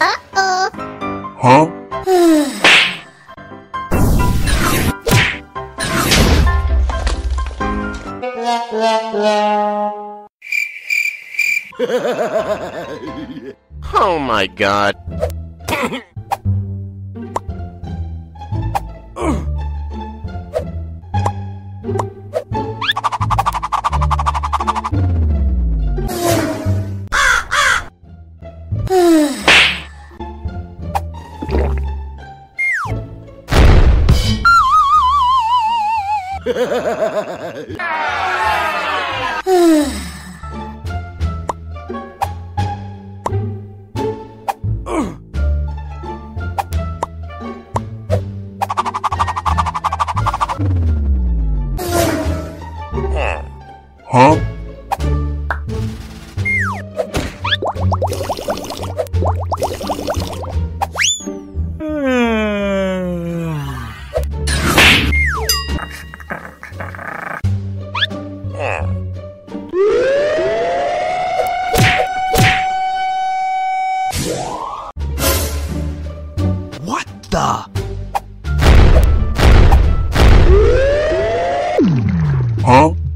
Huh? Oh my god. Huh? 的。啊！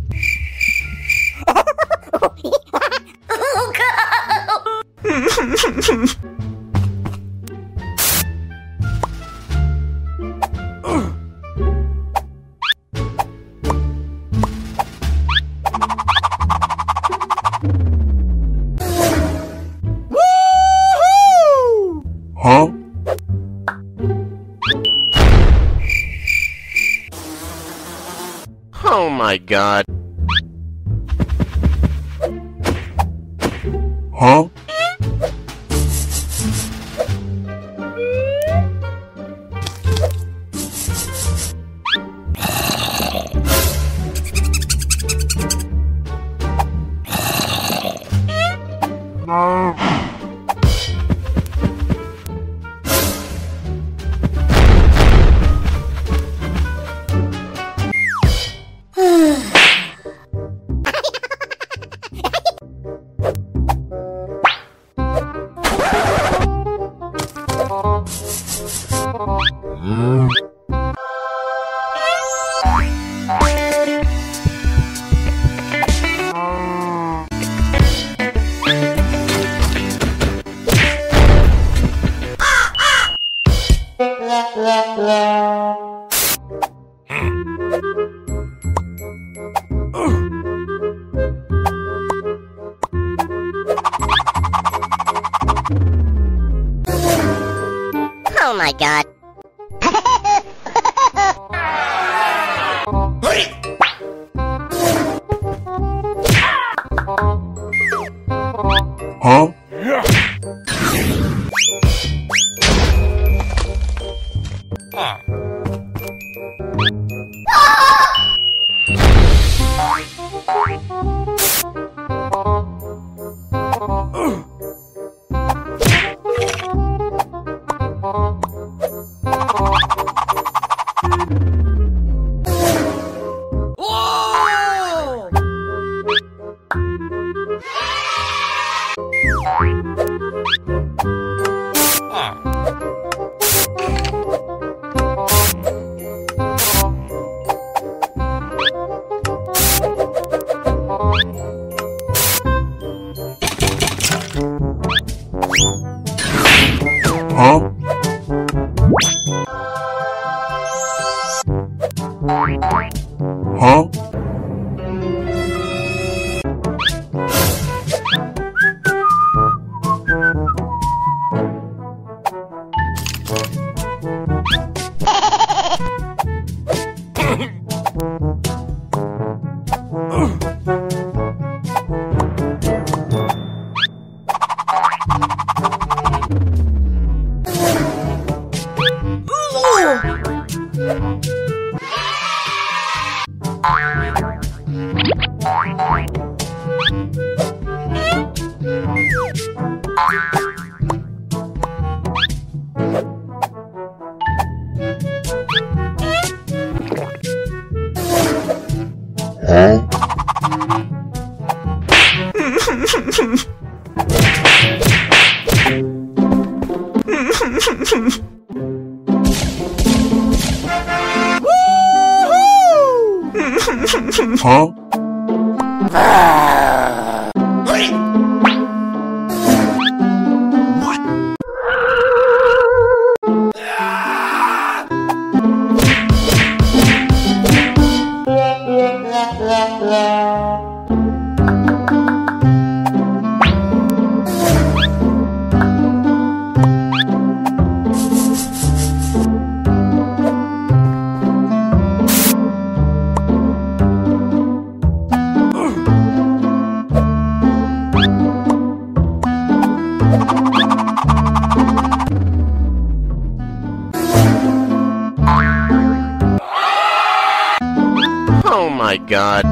God. Huh? Oh Huh? Huh? My god.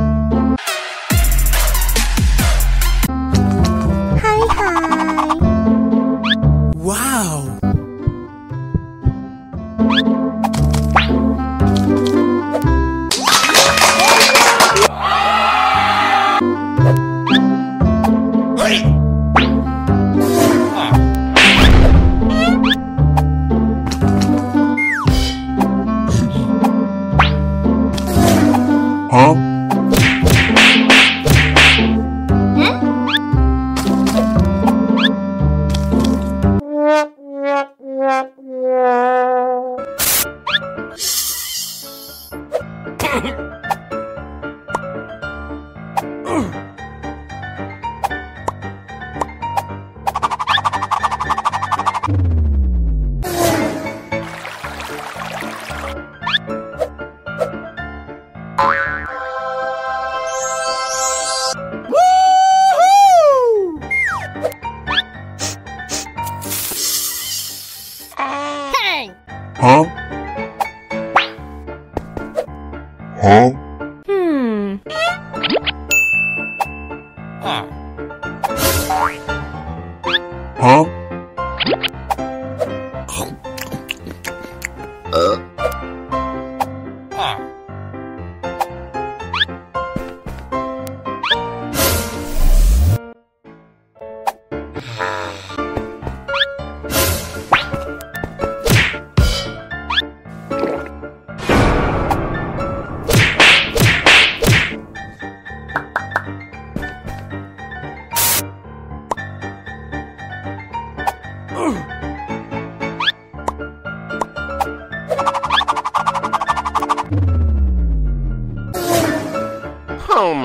Huh?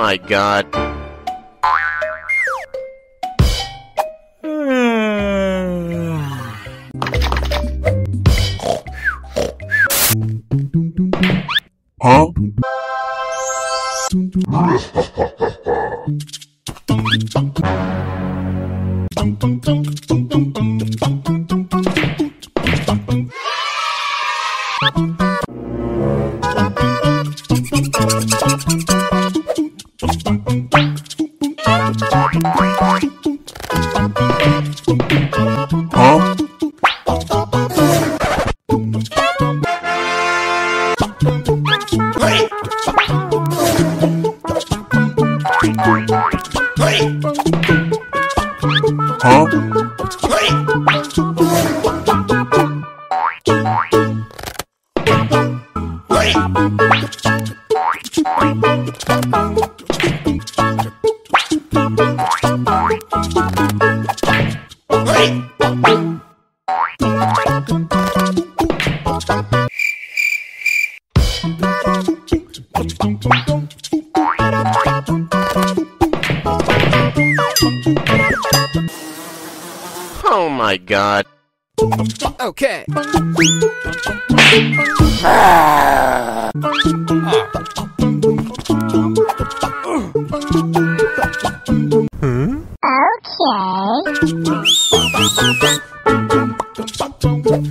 My god. Huh? bang bang bang bang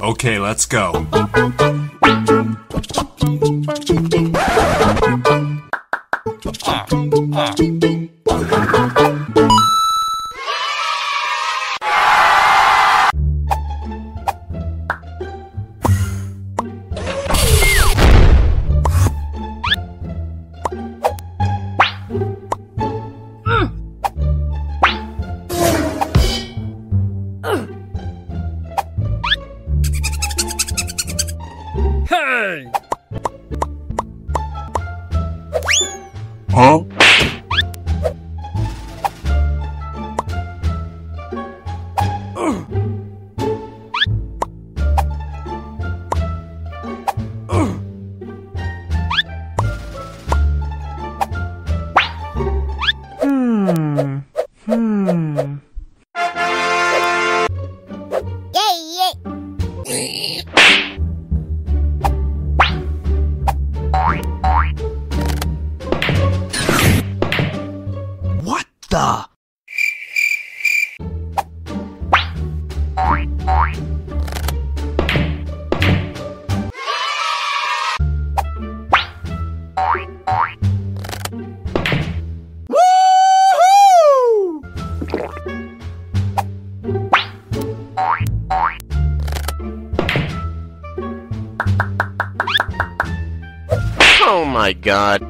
Okay, let's go. Hey! Huh? My god.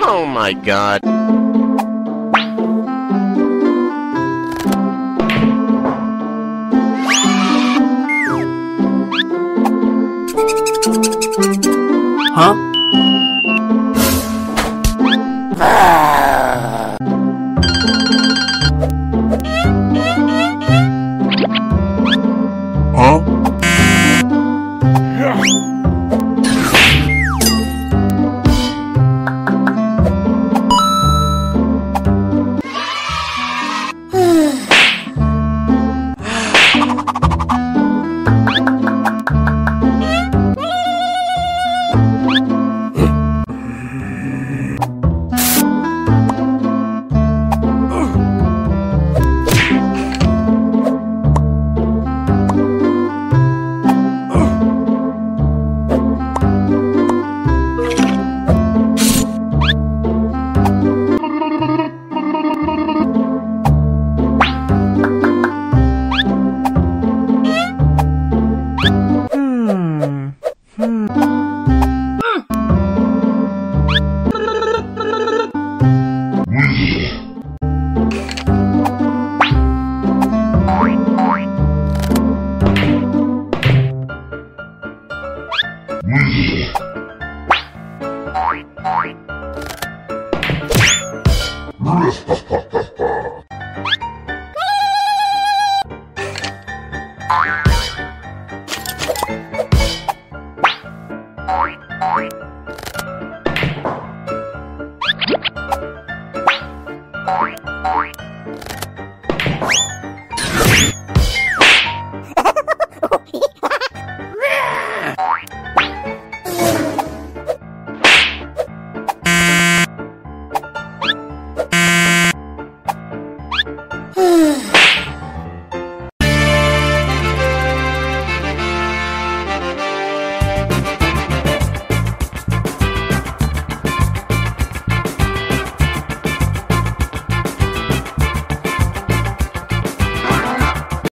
Oh my god.